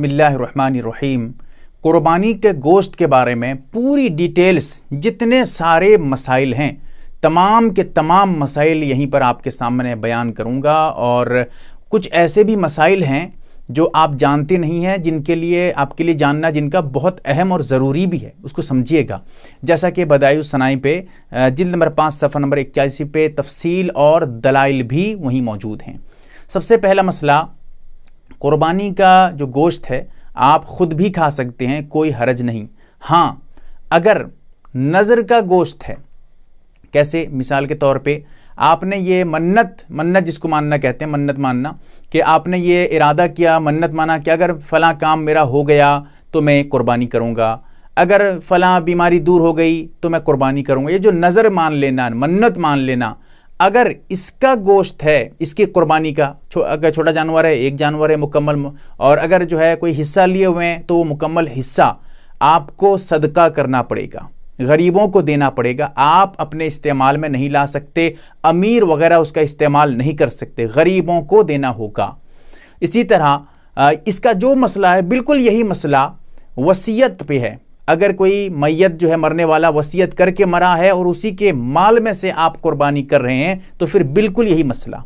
بسم اللہ الرحمن الرحیم۔ قربانی کے گوشت کے بارے میں پوری ڈیٹیلز جتنے سارے مسائل ہیں، تمام کے تمام مسائل یہیں پر آپ کے سامنے بیان کروں گا۔ اور کچھ ایسے بھی مسائل ہیں جو آپ جانتے نہیں ہیں، جن کے لیے آپ کے لیے جاننا، جن کا بہت اہم اور ضروری بھی ہے۔ اس کو سمجھیے گا۔ جیسا کہ بدائی الصنائی پہ جلد نمبر پانچ، صفحہ نمبر اکیاسی پہ تفصیل اور دلائل بھی وہیں موجود ہیں۔ سب سے پہلا مسئلہ قربانی کا جو گوشت ہے، آپ خود بھی کھا سکتے ہیں، کوئی حرج نہیں۔ ہاں اگر نظر کا گوشت ہے، کیسے؟ مثال کے طور پہ، آپ نے یہ منت منت جس کو ماننا کہتے ہیں، منت ماننا، کہ آپ نے یہ ارادہ کیا، منت مانا کہ اگر فلاں کام میرا ہو گیا تو میں قربانی کروں گا۔ اگر فلاں بیماری دور ہو گئی تو میں قربانی کروں گا۔ یہ جو نظر مان لینا، منت مان لینا اگر اس کا گوشت ہے، اس کی قربانی کا اگر چھوٹا جانور ہے، ایک جانور ہے، مکمل اور اگر جو ہے کوئی حصہ لیے ہوئے ہیں، تو وہ مکمل حصہ آپ کو صدقہ کرنا پڑے گا، غریبوں کو دینا پڑے گا۔ آپ اپنے استعمال میں نہیں لا سکتے، امیر وغیرہ اس کا استعمال نہیں کر سکتے، غریبوں کو دینا ہوگا۔ اسی طرح اس کا جو مسئلہ ہے، بالکل یہی مسئلہ وسیعت پہ ہے۔ اگر کوئی میت جو ہے مرنے والا وسیعت کر کے مرا ہے اور اسی کے مال میں سے آپ قربانی کر رہے ہیں، تو پھر بالکل یہی مسئلہ۔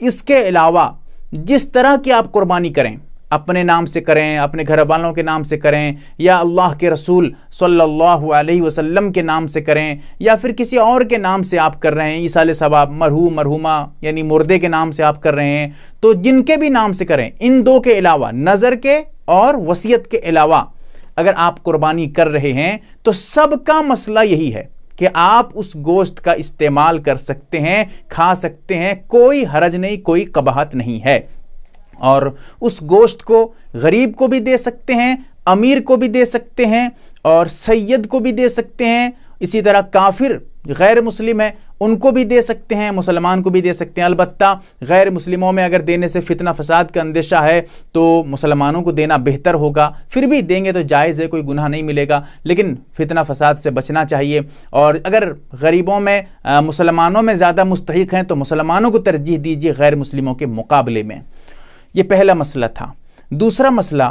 اس کے علاوہ، جس طرح کی آپ قربانی کریں، اپنے نام سے کریں، اپنے گھر والوں کے نام سے کریں، یا اللہ کے رسول صلی اللہ علیہ وسلم کے نام سے کریں، یا پھر کسی اور کے نام سے آپ کر رہے ہیں عیسال ثواب مرحوم، مرحومہ یعنی مردے کے نام سے آپ کر رہے ہیں، تو جن کے بھی نام سے کریں، ان دو کے علاوہ، نظر کے اور وسیعت کے علاوہ اگر آپ قربانی کر رہے ہیں، تو سب کا مسئلہ یہی ہے کہ آپ اس گوشت کا استعمال کر سکتے ہیں، کھا سکتے ہیں، کوئی حرج نہیں، کوئی قباحت نہیں ہے۔ اور اس گوشت کو غریب کو بھی دے سکتے ہیں، امیر کو بھی دے سکتے ہیں، اور سید کو بھی دے سکتے ہیں۔ اسی طرح کافر غیر مسلم ہے ان کو بھی دے سکتے ہیں، مسلمان کو بھی دے سکتے ہیں۔ البتہ غیر مسلموں میں اگر دینے سے فتنہ فساد کا اندیشہ ہے تو مسلمانوں کو دینا بہتر ہوگا۔ پھر بھی دیں گے تو جائز ہے، کوئی گناہ نہیں ملے گا، لیکن فتنہ فساد سے بچنا چاہیے۔ اور اگر غریبوں میں مسلمانوں میں زیادہ مستحق ہیں تو مسلمانوں کو ترجیح دیجیے غیر مسلموں کے مقابلے میں۔ یہ پہلا مسئلہ تھا۔ دوسرا مسئلہ،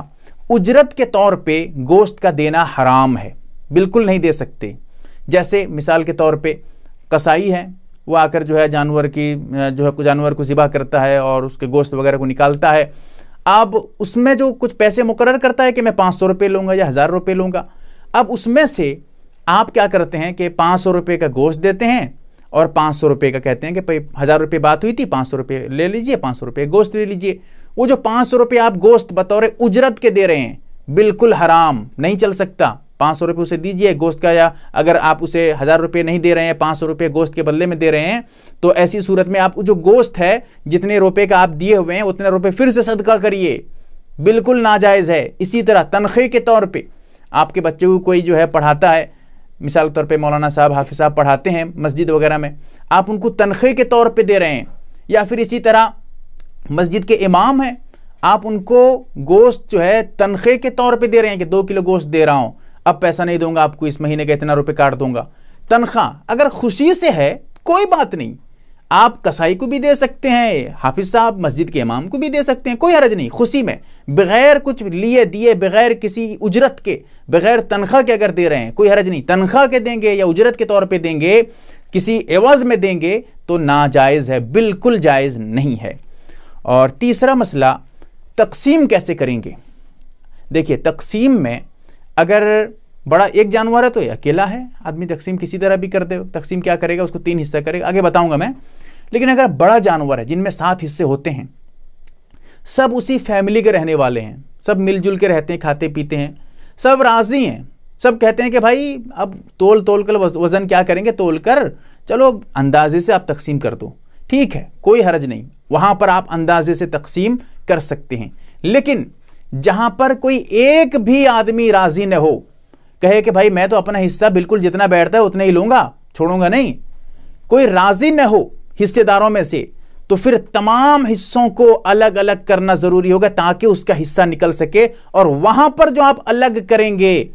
اجرت کے طور پہ گوشت کا دینا حرام ہے، بالکل نہیں دے سکتے۔ جیسے مثال کے طور پہ کسائی ہے وہ آ کر جو ہے جانور کی، جو ہے جانور کو ذبح کرتا ہے اور اس کے گوشت وغیرہ کو نکالتا ہے۔ اب اس میں جو کچھ پیسے مقرر کرتا ہے کہ میں پانچ سو روپے لوں گا یا ہزار روپے لوں گا، اب اس میں سے آپ کیا کرتے ہیں کہ پانچ سو روپے کا گوشت دیتے ہیں اور پانچ سو روپے کا کہتے ہیں کہ ہزار روپے بات ہوئی تھی، پانچ سو روپے لے لیجیے، پانچ سو روپے گوشت لے لیجیے۔ وہ جو پانچ سو روپے آپ گوشت بطور اجرت کے دے رہے ہیں، بالکل حرام، نہیں چل سکتا۔ پانچ سو روپے اسے دیجیے گوشت کا یا اگر آپ اسے ہزار روپے نہیں دے رہے ہیں، پانچ سو روپے گوشت کے بدلے میں دے رہے ہیں، تو ایسی صورت میں آپ جو گوشت ہے، جتنے روپے کا آپ دیے ہوئے ہیں، اتنے روپے پھر سے صدقہ کریے۔ بالکل ناجائز ہے۔ اسی طرح تنخواہ کے طور پہ آپ کے بچے کو کوئی جو ہے پڑھاتا ہے، مثال کے طور پہ مولانا صاحب، حافظ صاحب پڑھاتے ہیں مسجد وغیرہ میں، آپ ان کو تنخواہ کے طور پہ دے رہے ہیں۔ یا پھر اسی طرح مسجد کے امام ہیں، آپ ان کو گوشت جو ہے تنخواہ کے طور پہ دے رہے ہیں کہ دو کلو گوشت دے رہا ہوں۔ اب پیسہ نہیں دوں گا، آپ کو اس مہینے کا اتنا روپے کاٹ دوں گا۔ تنخواہ اگر خوشی سے ہے، کوئی بات نہیں۔ آپ کسائی کو بھی دے سکتے ہیں، حافظ صاحب مسجد کے امام کو بھی دے سکتے ہیں، کوئی حرج نہیں، خوشی میں۔ بغیر کچھ لیے دیے، بغیر کسی اجرت کے، بغیر تنخواہ کے اگر دے رہے ہیں، کوئی حرج نہیں۔ تنخواہ کے دیں گے یا اجرت کے طور پہ دیں گے، کسی عوض میں دیں گے، تو ناجائز ہے، بالکل جائز نہیں ہے۔ اور تیسرا مسئلہ، تقسیم کیسے کریں گے؟ دیکھیے، تقسیم میں اگر بڑا ایک جانور ہے تو یہ اکیلا ہے، آدمی تقسیم کسی طرح بھی کر دے تقسیم کیا کرے گا، اس کو تین حصہ کرے گا، آگے بتاؤں گا میں۔ لیکن اگر بڑا جانور ہے، جن میں سات حصے ہوتے ہیں، سب اسی فیملی کے رہنے والے ہیں، سب مل جل کے رہتے ہیں، کھاتے پیتے ہیں، سب راضی ہیں، سب کہتے ہیں کہ بھائی، اب تول تول کر وزن کیا کریں گے؟ تول کر، چلو اندازے سے آپ تقسیم کر دو۔ ٹھیک ہے، کوئی حرج نہیں، وہاں پر آپ اندازے سے تقسیم کر سکتے ہیں۔ لیکن جہاں پر کوئی ایک بھی آدمی راضی نہ ہو۔ کہے کہ بھائی میں تو اپنا حصہ بالکل جتنا بیٹھتا ہے اتنا ہی لوں گا، چھوڑوں گا نہیں۔ کوئی راضی نہ ہو حصے داروں میں سے، تو پھر تمام حصوں کو الگ الگ کرنا ضروری ہوگا تاکہ اس کا حصہ نکل سکے اور وہاں پر جو آپ الگ کریں گے،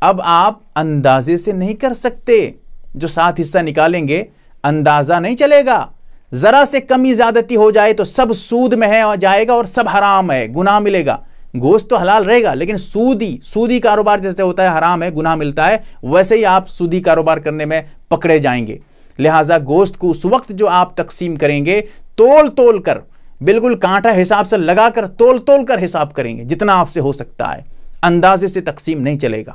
اب آپ اندازے سے نہیں کر سکتے۔ جو سات حصہ نکالیں گے، اندازہ نہیں چلے گا۔ ذرا سے کمی زیادتی ہو جائے تو سب سود میں ہے، جائے گا اور سب حرام ہے، گناہ ملے گا۔ گوشت تو حلال رہے گا، لیکن سودی سودی کاروبار جیسے ہوتا ہے، حرام ہے، گناہ ملتا ہے، ویسے ہی آپ سودی کاروبار کرنے میں پکڑے جائیں گے۔ لہٰذا گوشت کو اس وقت جو آپ تقسیم کریں گے، تول تول کر، بالکل کانٹا حساب سے لگا کر، تول تول کر حساب کریں گے، جتنا آپ سے ہو سکتا ہے۔ اندازے سے تقسیم نہیں چلے گا۔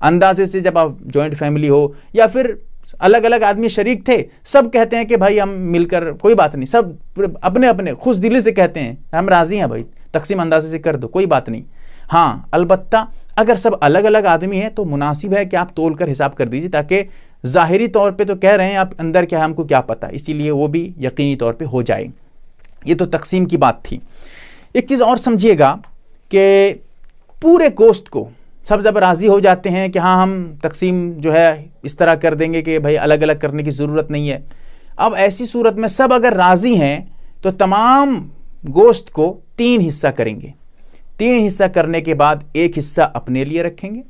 اندازے سے جب آپ جوائنٹ فیملی ہو یا پھر الگ الگ آدمی شریک تھے، سب کہتے ہیں کہ بھائی ہم مل کر کوئی بات نہیں، سب اپنے اپنے خوش دلی سے کہتے ہیں، ہم راضی ہیں بھائی، تقسیم اندازے سے کر دو، کوئی بات نہیں۔ ہاں البتہ اگر سب الگ الگ آدمی ہیں تو مناسب ہے کہ آپ تول کر حساب کر دیجیے تاکہ ظاہری طور پہ تو کہہ رہے ہیں آپ اندر کیا ہم کو کیا پتہ، اسی لیے وہ بھی یقینی طور پہ ہو جائے۔ یہ تو تقسیم کی بات تھی۔ ایک چیز اور سمجھیے گا کہ پورے گوشت کو سب جب راضی ہو جاتے ہیں کہ ہاں ہم تقسیم جو ہے اس طرح کر دیں گے کہ بھائی الگ الگ کرنے کی ضرورت نہیں ہے۔ اب ایسی صورت میں سب اگر راضی ہیں تو تمام گوشت کو تین حصہ کریں گے۔ تین حصہ کرنے کے بعد ایک حصہ اپنے لیے رکھیں گے،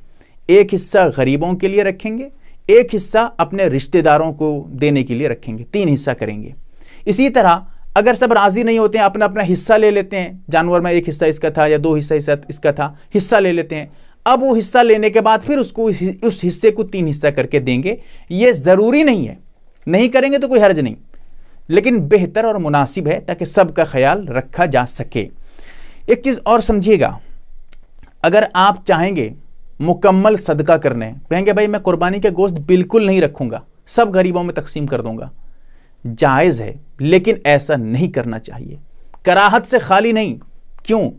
ایک حصہ غریبوں کے لیے رکھیں گے، ایک حصہ اپنے رشتہ داروں کو دینے کے لیے رکھیں گے، تین حصہ کریں گے۔ اسی طرح اگر سب راضی نہیں ہوتے ہیں، اپنا اپنا حصہ لے لیتے ہیں۔ جانور میں ایک حصہ اس کا تھا یا دو حصہ اس کا تھا، حصہ لے لیتے ہیں۔ اب وہ حصہ لینے کے بعد پھر اس کو اس حصے کو تین حصہ کر کے دیں گے۔ یہ ضروری نہیں ہے۔ نہیں کریں گے تو کوئی حرج نہیں۔ لیکن بہتر اور مناسب ہے تاکہ سب کا خیال رکھا جا سکے۔ ایک چیز اور سمجھیے گا۔ اگر آپ چاہیں گے مکمل صدقہ کرنے، کہیں گے بھائی میں قربانی کے گوشت بالکل نہیں رکھوں گا، سب غریبوں میں تقسیم کر دوں گا۔ جائز ہے، لیکن ایسا نہیں کرنا چاہیے۔ کراہت سے خالی نہیں۔ کیوں؟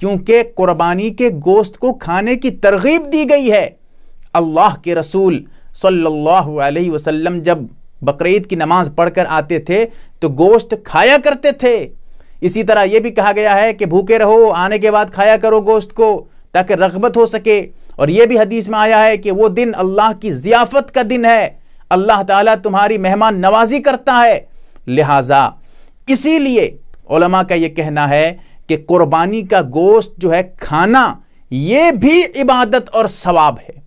کیونکہ قربانی کے گوشت کو کھانے کی ترغیب دی گئی ہے۔ اللہ کے رسول صلی اللہ علیہ وسلم جب بقرعید کی نماز پڑھ کر آتے تھے تو گوشت کھایا کرتے تھے۔ اسی طرح یہ بھی کہا گیا ہے کہ بھوکے رہو، آنے کے بعد کھایا کرو گوشت کو تاکہ رغبت ہو سکے۔ اور یہ بھی حدیث میں آیا ہے کہ وہ دن اللہ کی ضیافت کا دن ہے۔ اللہ تعالیٰ تمہاری مہمان نوازی کرتا ہے۔ لہٰذا اسی لیے علماء کا یہ کہنا ہے کہ قربانی کا گوشت جو ہے کھانا، یہ بھی عبادت اور ثواب ہے۔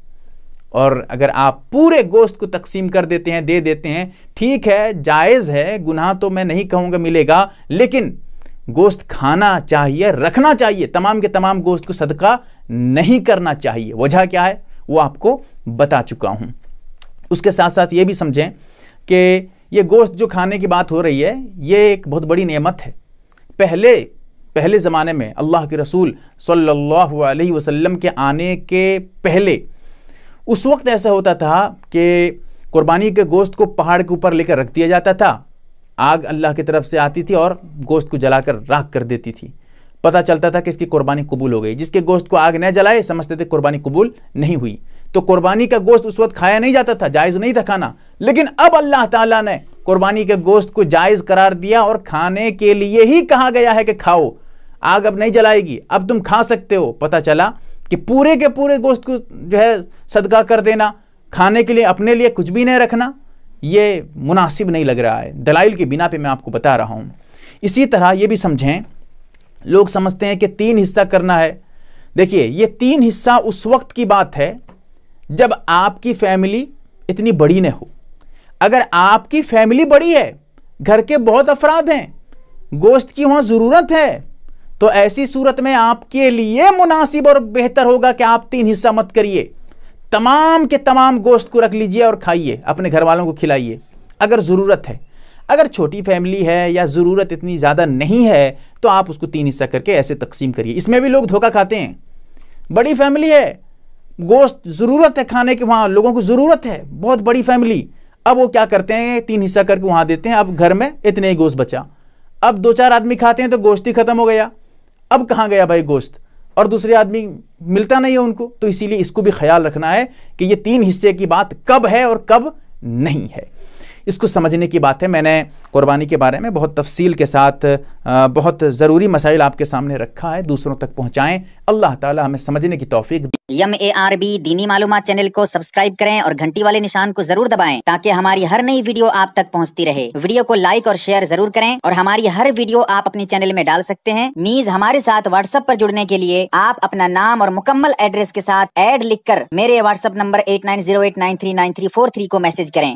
اور اگر آپ پورے گوشت کو تقسیم کر دیتے ہیں، دے دیتے ہیں، ٹھیک ہے، جائز ہے، گناہ تو میں نہیں کہوں گا ملے گا، لیکن گوشت کھانا چاہیے، رکھنا چاہیے، تمام کے تمام گوشت کو صدقہ نہیں کرنا چاہیے۔ وجہ کیا ہے؟ وہ آپ کو بتا چکا ہوں۔ اس کے ساتھ ساتھ یہ بھی سمجھیں کہ یہ گوشت جو کھانے کی بات ہو رہی ہے، یہ ایک بہت بڑی نعمت ہے۔ پہلے پہلے زمانے میں اللہ کے رسول صلی اللہ علیہ وسلم کے آنے کے پہلے، اس وقت ایسا ہوتا تھا کہ قربانی کے گوشت کو پہاڑ کے اوپر لے کر رکھ دیا جاتا تھا، آگ اللہ کی طرف سے آتی تھی اور گوشت کو جلا کر راکھ کر دیتی تھی۔ پتہ چلتا تھا کہ اس کی قربانی قبول ہو گئی۔ جس کے گوشت کو آگ نہ جلائے، سمجھتے تھے قربانی قبول نہیں ہوئی۔ تو قربانی کا گوشت اس وقت کھایا نہیں جاتا تھا، جائز نہیں تھا کھانا۔ لیکن اب اللہ تعالیٰ نے قربانی کے گوشت کو جائز قرار دیا اور کھانے کے لیے ہی کہا گیا ہے کہ کھاؤ۔ آگ اب نہیں جلائے گی۔ اب تم کھا سکتے ہو۔ پتہ چلا کہ پورے کے پورے گوشت کو جو ہے صدقہ کر دینا، کھانے کے لیے، اپنے لیے کچھ بھی نہیں رکھنا، یہ مناسب نہیں لگ رہا ہے۔ دلائل کی بنا پہ میں آپ کو بتا رہا ہوں۔ اسی طرح یہ بھی سمجھیں، لوگ سمجھتے ہیں کہ تین حصہ کرنا ہے۔ دیکھیے، یہ تین حصہ اس وقت کی بات ہے جب آپ کی فیملی اتنی بڑی نہ ہو۔ اگر آپ کی فیملی بڑی ہے، گھر کے بہت افراد ہیں، گوشت کی وہاں ضرورت ہے۔ تو ایسی صورت میں آپ کے لیے مناسب اور بہتر ہوگا کہ آپ تین حصہ مت کریے۔ تمام کے تمام گوشت کو رکھ لیجیے اور کھائیے، اپنے گھر والوں کو کھلائیے۔ اگر ضرورت ہے، اگر چھوٹی فیملی ہے یا ضرورت اتنی زیادہ نہیں ہے، تو آپ اس کو تین حصہ کر کے ایسے تقسیم کریے۔ اس میں بھی لوگ دھوکہ کھاتے ہیں۔ بڑی فیملی ہے، گوشت ضرورت ہے کھانے کے وہاں لوگوں کو ضرورت ہے۔ بہت بڑی فیملی۔ اب وہ کیا کرتے ہیں، تین حصہ کر کے وہاں دیتے ہیں۔ اب گھر میں اتنے ہی گوشت بچا۔ اب دو چار آدمی کھاتے ہیں تو گوشت ہی ختم ہو گیا۔ اب کہاں گیا بھائی گوشت؟ اور دوسرے آدمی ملتا نہیں ہے ان کو، تو اسی لیے اس کو بھی خیال رکھنا ہے کہ یہ تین حصے کی بات کب ہے اور کب نہیں ہے۔ اس کو سمجھنے کی بات ہے۔ میں نے قربانی کے بارے میں بہت تفصیل کے ساتھ بہت ضروری مسائل آپ کے سامنے رکھا ہے، دوسروں تک پہنچائیں۔ اللہ تعالی ہمیں سمجھنے کی توفیق یم اے آر بی دینی معلومات چینل کو سبسکرائب کریں اور گھنٹی والے نشان کو ضرور دبائیں تاکہ ہماری ہر نئی ویڈیو آپ تک پہنچتی رہے۔ ویڈیو کو لائک اور شیئر ضرور کریں اور ہماری ہر ویڈیو آپ اپنے چینل میں ڈال سکتے ہیں۔ نیز ہمارے ساتھ واٹس ایپ پر جڑنے کے لیے آپ اپنا نام اور مکمل ایڈریس کے ساتھ ایڈ لکھ کر میرے WhatsApp number eight nine zero eight nine three nine three four three کو میسج کریں۔